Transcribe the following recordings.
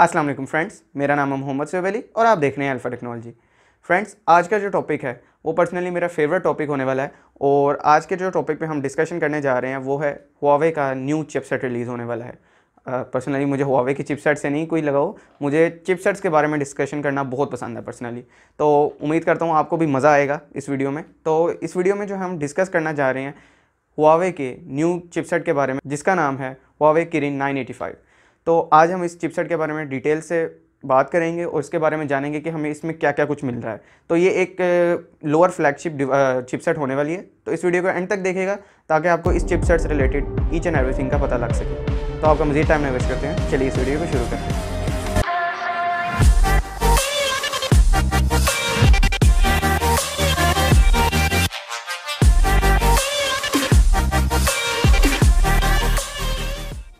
अस्सलाम वालेकुम फ्रेंड्स मेरा नाम है मोहम्मद सैब अली और आप देख रहे हैं अल्फ़ा टेक्नोलॉजी फ्रेंड्स आज का जो टॉपिक है वो पर्सनली मेरा फेवरेट टॉपिक होने वाला है और आज के जो टॉपिक पे हम डिस्कशन करने जा रहे हैं वो है हुआवे का न्यू चिपसेट रिलीज़ होने वाला है। पर्सनली uh, मुझे हुआवे की चिपसेट से नहीं कोई लगाओ मुझे चिपसेट्स के बारे में डिस्कशन करना बहुत पसंद है पर्सनली तो उम्मीद करता हूँ आपको भी मज़ा आएगा इस वीडियो में। तो इस वीडियो में जो हम डिस्कस करना जा रहे हैं हुआवे के न्यू चिपसेट के बारे में जिसका नाम है हुआवे किरिन 985 तो आज हम इस चिपसेट के बारे में डिटेल से बात करेंगे और इसके बारे में जानेंगे कि हमें इसमें क्या क्या कुछ मिल रहा है। तो ये एक लोअर फ्लैगशिप चिपसेट होने वाली है। तो इस वीडियो को एंड तक देखेगा ताकि आपको इस चिपसेट से रिलेटेड ईच एंड एवरीथिंग का पता लग सके। तो आपका मज़ीद टाइम नहीं वेस्ट करते हैं। चलिए इस वीडियो को शुरू करते हैं।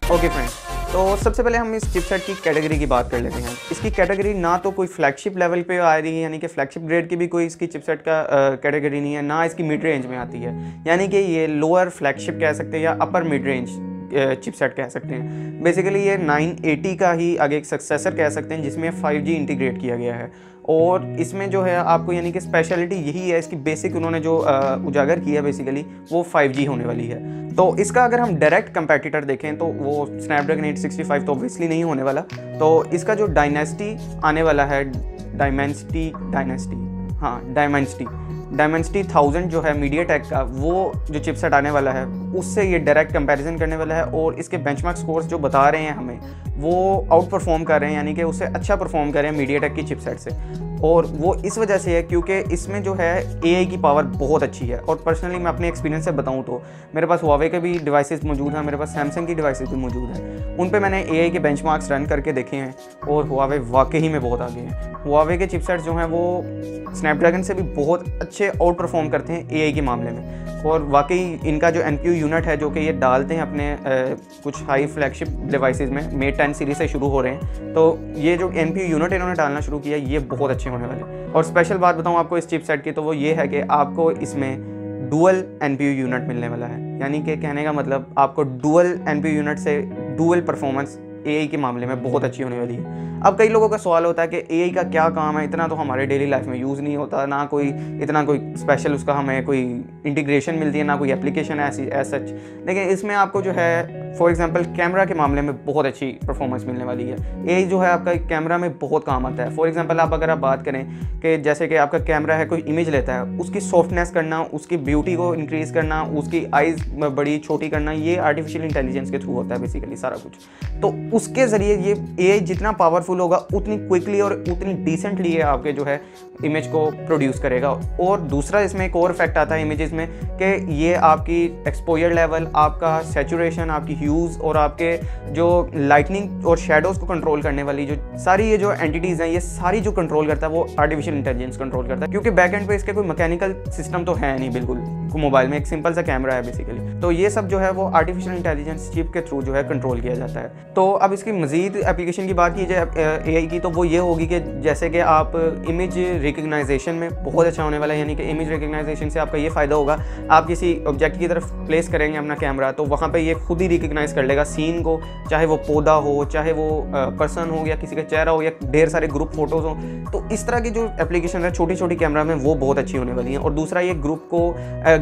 ओके okay, फ्रेंड्स तो सबसे पहले हम इस चिपसेट की कैटेगरी की बात कर लेते हैं। इसकी कैटेगरी ना तो कोई फ्लैगशिप लेवल पे आ रही है, यानी कि फ्लैगशिप ग्रेड की भी कोई इसकी चिपसेट का कैटेगरी नहीं है, ना इसकी मिड रेंज में आती है। यानी कि ये लोअर फ्लैगशिप कह सकते हैं या अपर मिड रेंज चिपसेट कह सकते हैं। बेसिकली ये 980 का ही आगे एक सक्सेसर कह सकते हैं, जिसमें 5G इंटीग्रेट किया गया है। और इसमें जो है, आपको यानी कि स्पेशलिटी यही है, इसकी बेसिक उन्होंने जो उजागर किया बेसिकली वो 5G होने वाली है। तो इसका अगर हम डायरेक्ट कंपेटिटर देखें तो वो स्नैपड्रैगन 865 तो ऑब्वियसली नहीं होने वाला। तो इसका जो डायनेस्टी आने वाला है डायमेंसिटी डायनेस्टी हाँ डायमेंसिटी डायमेंसिटी थाउज़ेंड जो है मीडिया टेक का, वो जो चिपसेट आने वाला है उससे ये डायरेक्ट कंपैरिजन करने वाला है और इसके बेंचमार्क स्कोर्स जो बता रहे हैं हमें, वो आउट परफॉर्म कर रहे हैं, यानी कि उससे अच्छा परफॉर्म कर रहे हैं मीडिया की चिपसेट से। और वो इस वजह से है क्योंकि इसमें जो है एआई की पावर बहुत अच्छी है। और पर्सनली मैं अपने एक्सपीरियंस से बताऊँ तो मेरे पास हुआवे के भी डिवाइसेस मौजूद हैं, मेरे पास सैमसंग की डिवाइसेस भी मौजूद हैं। उन पर मैंने एआई के बेंच रन करके देखे हैं और हुआवे वाकई में बहुत आगे हैं। हुआवे के चिपसेट जो हैं, वो स्नैपड्रैगन से भी बहुत अच्छे आउट परफॉर्म करते हैं एआई के मामले में। और वाकई इनका जो एन यूनिट है जो कि ये डालते हैं अपने आ, कुछ हाई फ्लैगशिप डिवाइसेस में मेट टेन सीरीज़ से शुरू हो रहे हैं। तो ये जो एनपीयू यूनिट इन्होंने डालना शुरू किया ये बहुत अच्छे होने वाले और स्पेशल बात बताऊँ आपको इस चिप सेट की तो वो ये है कि आपको इसमें डुअल एनपीयू यूनिट मिलने वाला है। यानी कि कहने का मतलब आपको डुअल एनपीयू यूनिट से डुअल परफॉर्मेंस एआई के मामले में बहुत अच्छी होने वाली है। अब कई लोगों का सवाल होता है कि एआई का क्या काम है? इतना तो हमारे डेली लाइफ में यूज़ नहीं होता, ना कोई, इतना कोई स्पेशल उसका हमें कोई इंटीग्रेशन मिलती है, ना कोई एप्लीकेशन है ऐसी एज सच लेकिन इसमें आपको जो है फॉर एग्ज़ाम्पल कैमरा के मामले में बहुत अच्छी परफॉर्मेंस मिलने वाली है। ए जो है आपका कैमरा में बहुत काम आता है। फॉर एग्ज़ाम्पल आप अगर आप बात करें कि जैसे कि आपका कैमरा है, कोई इमेज लेता है, उसकी सॉफ्टनेस करना, उसकी ब्यूटी को इंक्रीज़ करना, उसकी आइज़ बड़ी, छोटी करना, ये आर्टिफिशियल इंटेलिजेंस के थ्रू होता है बेसिकली सारा कुछ। तो उसके ज़रिए ये ए जितना पावरफुल होगा, उतनी क्विकली और उतनी डिसेंटली ये आपके जो है इमेज को प्रोड्यूस करेगा। और दूसरा इसमें एक और इफ़ेक्ट आता है इमेजेस में कि ये आपकी एक्सपोजर लेवल आपका सेचुरेशन आपकी ह्यूज़ और आपके जो लाइटनिंग और शेडोज़ को कंट्रोल करने वाली जो सारी ये जो एंटिटीज़ हैं, ये सारी जो कंट्रोल करता है, वो आर्टिफिशियल इंटेलिजेंस कंट्रोल करता है। क्योंकि बैक एंड पे इसके कोई मैकेनिकल सिस्टम तो है नहीं बिल्कुल। मोबाइल में एक सिंपल सा कैमरा है बेसिकली तो ये सब जो है, वो आर्टिफिशियल इंटेलिजेंस चिप के थ्रू जो है कंट्रोल किया जाता है। तो अब इसकी मजीद एप्लीकेशन की बात की जाए एआई की तो वो ये होगी कि जैसे कि आप इमेज रिकग्नाइजेशन में बहुत अच्छा होने वाला है, यानी कि इमेज रिकग्नाइजेशन से आपका ये फ़ायदा होगा। आप किसी ऑब्जेक्ट की तरफ़ प्लेस करेंगे अपना कैमरा तो वहाँ पर ये खुद ही रिकग्नाइज कर लेगा सीन को, चाहे वो पौधा हो, चाहे वो पर्सन हो या किसी का चेहरा हो या ढेर सारे ग्रुप फ़ोटोज़ हो तो इस तरह की जो एप्लीकेशन है छोटी छोटी कैमरा में वो बहुत अच्छी होने वाली है। और दूसरा ये ग्रुप को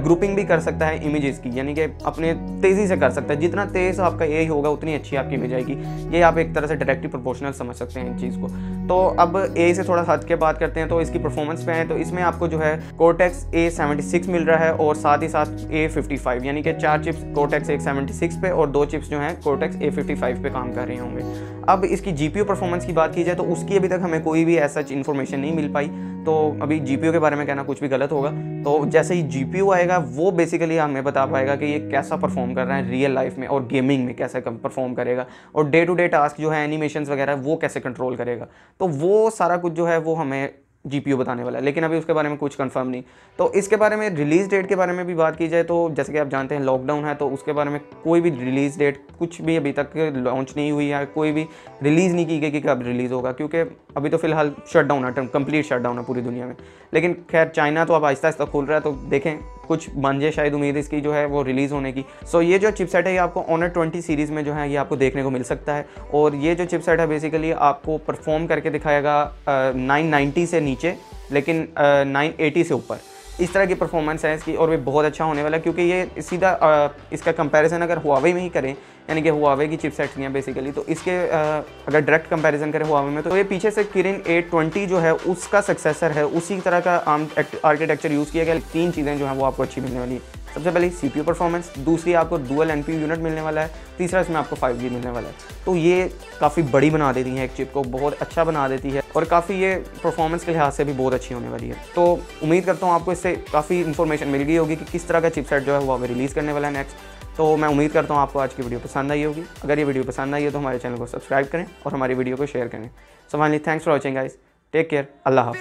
ग्रुपिंग भी कर सकता है इमेजेस की, यानी कि अपने तेज़ी से कर सकता है। जितना तेज़ आपका ए होगा, उतनी अच्छी आपकी इमेज आएगी। ये आप एक तरह से डायरेक्टली प्रोपोर्शनल समझ सकते हैं इन चीज़ को। तो अब ए से थोड़ा हट के बात करते हैं तो इसकी परफॉर्मेंस पे है तो इसमें आपको जो है कोटेक्स ए सेवेंटी मिल रहा है और साथ ही साथ ए फिफ्टी यानी कि चार चिप्स कोटेक्स एक सेवेंटी पे और दो चिप्स जो हैं कोटेक्स ए पे काम कर रहे होंगे। अब इसकी जीपीयू परफॉर्मेंस की बात की जाए तो उसकी अभी तक हमें कोई भी ऐसा इन्फॉर्मेशन नहीं मिल पाई। तो अभी जी के बारे में कहना कुछ भी गलत होगा। तो जैसे ही जी आएगा, वो बेसिकली हमें बता पाएगा कि ये कैसा परफॉर्म कर रहा है रियल लाइफ में और गेमिंग में कैसे परफॉर्म करेगा और डे टू डे टास्क जो है एनिमेशन वगैरह, वो कैसे कंट्रोल करेगा। तो वो सारा कुछ जो है, वो हमें जी बताने वाला है। लेकिन अभी उसके बारे में कुछ कंफर्म नहीं। तो इसके बारे में रिलीज़ डेट के बारे में भी बात की जाए तो जैसे कि आप जानते हैं लॉकडाउन है तो उसके बारे में कोई भी रिलीज़ डेट कुछ भी अभी तक लॉन्च नहीं हुई है, कोई भी रिलीज़ नहीं की गई कि कब रिलीज़ होगा, क्योंकि अभी तो फ़िलहाल शट डाउन है कंप्लीट शट डाउन है पूरी दुनिया में। लेकिन खैर चाइना तो अब आहिस्ता आहिस्ता खुल रहा है तो देखें कुछ बन जाए, शायद उम्मीद इसकी जो है वो रिलीज़ होने की। सो ये जो चिपसेट है, ये आपको ऑनर ट्वेंटी सीरीज़ में जो है, ये आपको देखने को मिल सकता है। और ये जो चिपसेट है बेसिकली आपको परफॉर्म करके दिखाएगा नाइन नाइन्टी से नीचे, लेकिन नाइन एटी से ऊपर। इस तरह की परफॉर्मेंस है इसकी और भी बहुत अच्छा होने वाला है, क्योंकि ये सीधा इसका कंपैरिजन अगर हुआवे में ही करें, यानी कि हुआवे की चिप चिपसेट्स हैं बेसिकली तो इसके अगर डायरेक्ट कंपैरिजन करें हुआवे में तो ये पीछे से किरिन ए ट्वेंटी जो है, उसका सक्सेसर है, उसी तरह का आर्किटेक्चर यूज़ किया गया, तीन चीज़ें जो हैं वो आपको अच्छी मिलने वाली है। सबसे पहले सी पी परफॉर्मेंस दूसरी आपको डुअल एन यूनिट मिलने वाला है, तीसरा इसमें आपको फाइव जी मिलने वाला है। तो ये काफ़ी बड़ी बना देती है एक चिप को, बहुत अच्छा बना देती है और काफ़ी ये परफॉर्मेंस के लिहाज से भी बहुत अच्छी होने वाली है। तो उम्मीद करता हूँ आपको इससे काफ़ी इन्फॉर्मेशन मिल गई होगी कि किस तरह का चिपसेट जो है वो अभी रिलीज़ करने वाला है नेक्स्ट तो मैं उम्मीद करता हूँ आपको आज की वीडियो पसंद आई होगी। अगर ये वीडियो पसंद आई है तो हमारे चैनल को सब्सक्राइब करें और हमारी वीडियो को शेयर करें। So finally thanks for watching guys take care Allah half